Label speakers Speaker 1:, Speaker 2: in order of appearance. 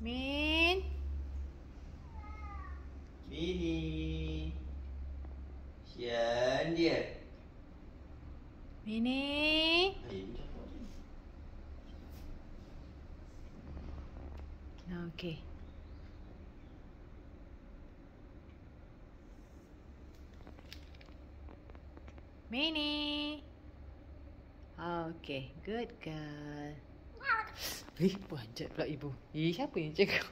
Speaker 1: Min.
Speaker 2: Mini. Sian dia.
Speaker 1: Mini.
Speaker 2: Dia.
Speaker 1: Okey. Mini. Okey, good girl. Eh, panjat pula ibu. Eh, siapa yang cakap?